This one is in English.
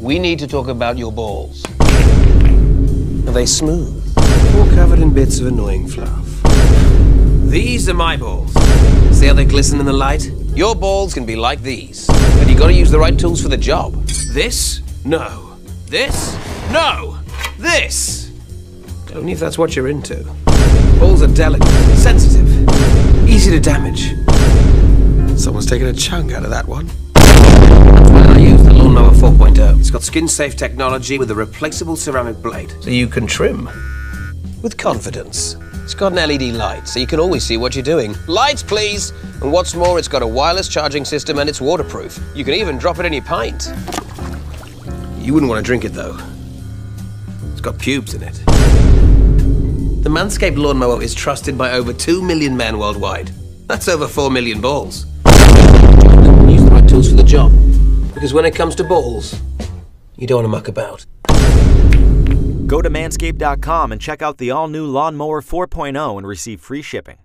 We need to talk about your balls. Are they smooth? Or covered in bits of annoying fluff? These are my balls. See how they glisten in the light? Your balls can be like these, but you gotta use the right tools for the job. This? No. This? No. This? Only if that's what you're into. Balls are delicate, sensitive, easy to damage. Someone's taken a chunk out of that one. That's why I use the Lawnmower 4.0. It's got skin-safe technology with a replaceable ceramic blade, so you can trim with confidence. It's got an LED light, so you can always see what you're doing. Lights, please! And what's more, it's got a wireless charging system and it's waterproof. You can even drop it in your pint. You wouldn't want to drink it, though. It's got pubes in it. The Manscaped lawnmower is trusted by over 2 million men worldwide. That's over 4 million balls. Use the right tools for the job. Because when it comes to balls, you don't want to muck about. Go to manscaped.com and check out the all new Lawnmower 4.0 and receive free shipping.